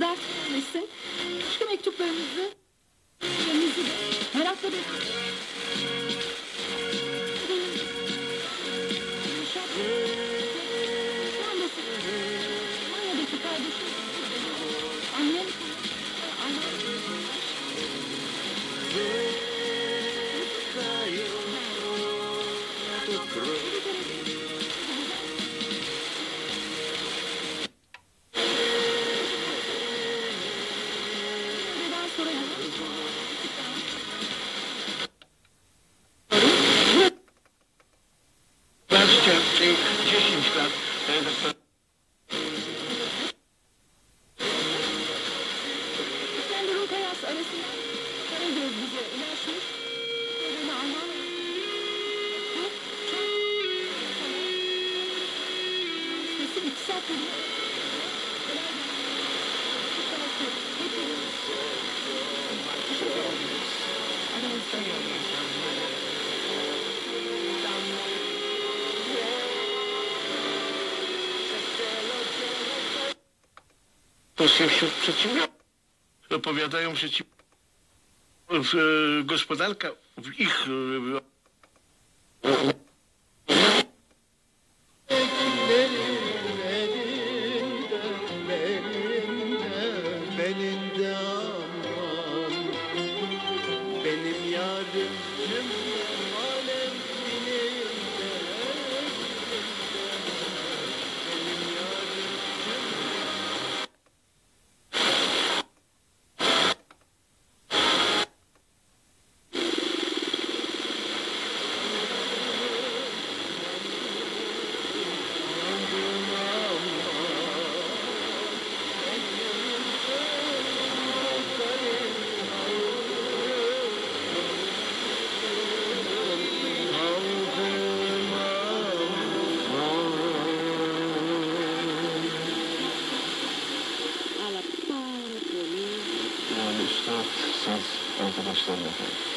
Sizler ise şu mektuplarınızı, merakla bekliyoruz. to, to się wśród przedsiębiorców. Opowiadają przeciw... W, e, gospodarka w ich... を進めることをしておりま。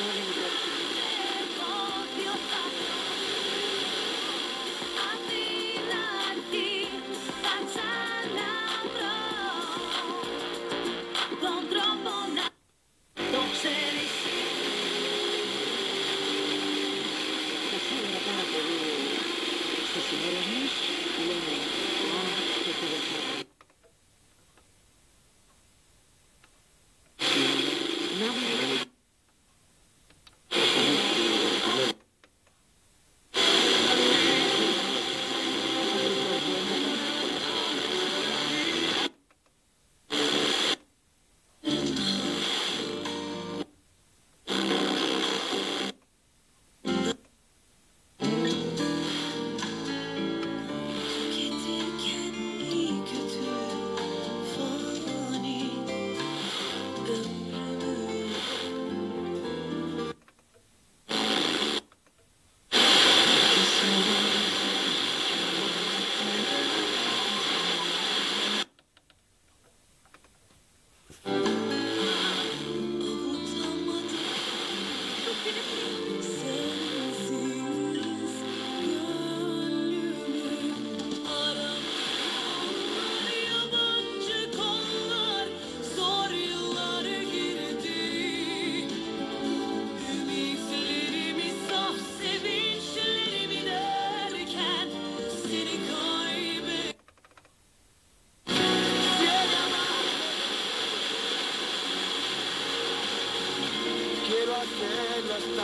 morning.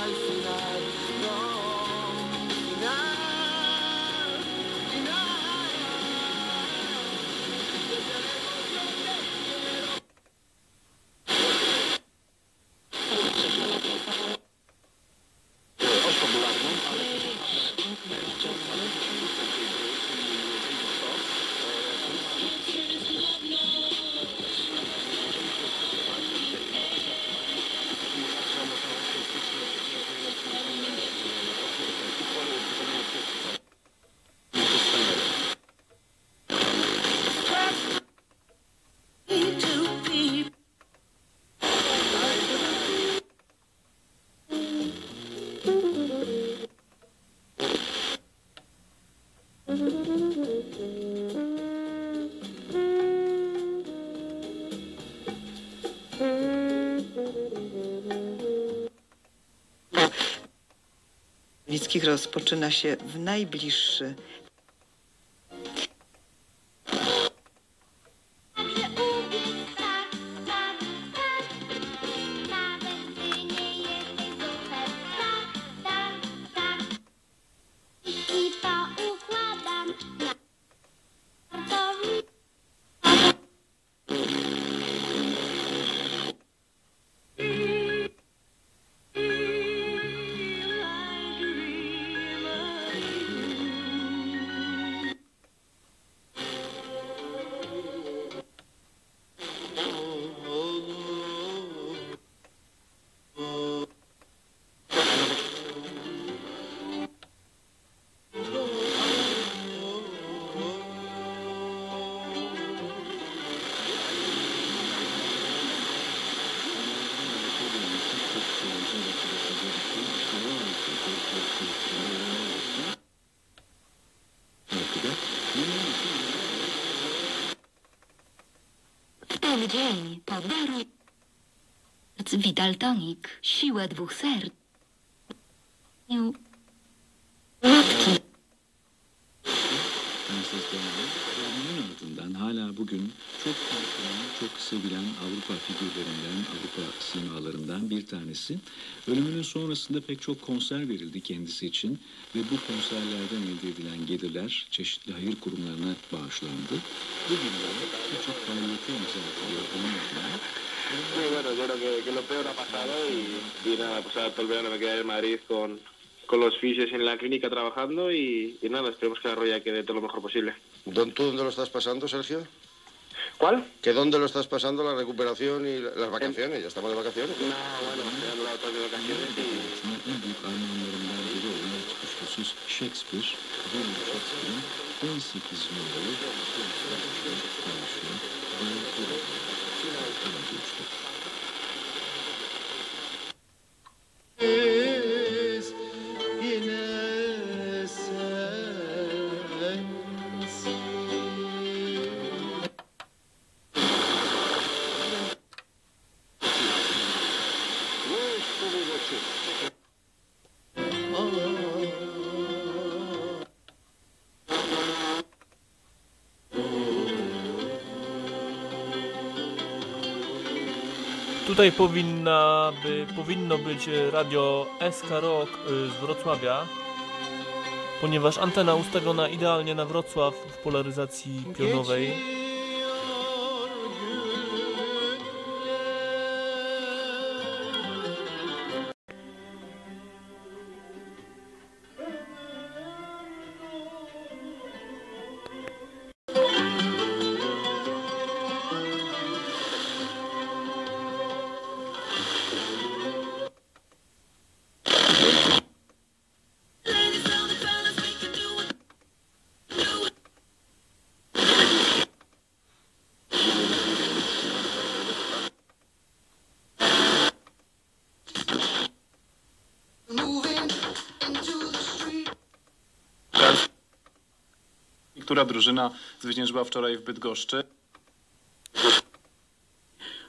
life and Wickich rozpoczyna się w najbliższy Ten dzień podaruj Witaltonik, siłę dwóch serc. Prenses Diana, ölümünün bugün çok tanıtılan, çok sevilen Avrupa figürlerinden, Avrupa simalarından bir tanesi. Ölümünün sonrasında pek çok konser verildi kendisi için ve bu konserlerden elde edilen gelirler çeşitli hayır kurumlarına bağışlandı. Bugün de birçok faaliyete imza atılıyor onun adına. Bueno, yo creo que, que lo peor ha pasado y, y nada, pues ahora todo el verano me quedaré en Madrid con, con los fisios en la clínica trabajando y, y nada, esperemos que la roya quede todo lo mejor posible. ¿Dó- ¿Tú dónde lo estás pasando, Sergio? ¿Cuál? ¿Que dónde lo estás pasando la recuperación y la- las vacaciones? Ya estamos de vacaciones. No, bueno, me han durado todas mis vacaciones y... Shakespeare, Tutaj powinna by, powinno być e, radio SK Rock e, z Wrocławia, ponieważ antena ustawiona idealnie na Wrocław w polaryzacji pionowej. Która drużyna zwyciężyła wczoraj w Bydgoszczy?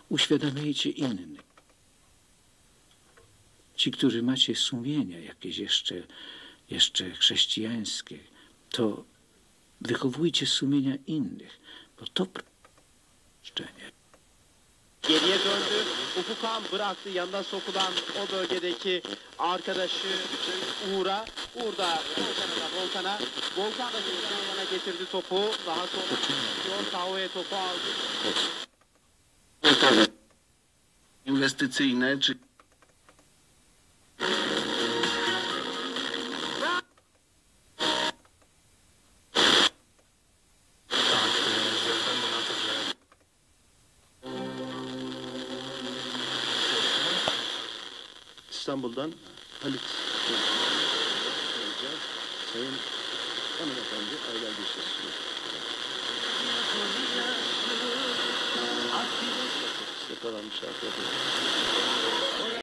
uświadamiajcie innych. Ci, którzy macie sumienia jakieś jeszcze, jeszcze chrześcijańskie, to wychowujcie sumienia innych, bo to szczenie. Geriye döndü. Ufukan bıraktı. Yandan sokulan o bölgedeki arkadaşı Uğur'a. Uğur da Volkan'a Volkan'a. Volkan da Volkan'a getirdi topu. Daha sonra Diyor Tao'ya topu aldı. Inwestycyjne İstanbul'dan Halit. Sayın hanımefendi Aylar Gülses. Yakalanmışlar.